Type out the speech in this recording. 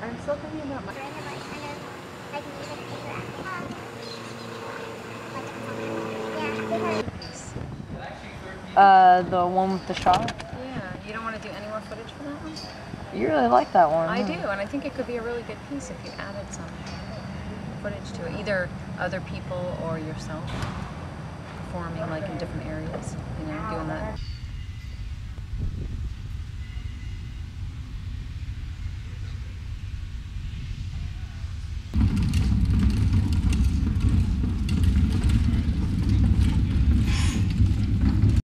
I'm still thinking about my. Uh, the one with the shot. Yeah, you don't want to do any more footage for that one? You really like that one. I huh? do, and I think it could be a really good piece if you added some footage to it, either other people or yourself performing like in different areas.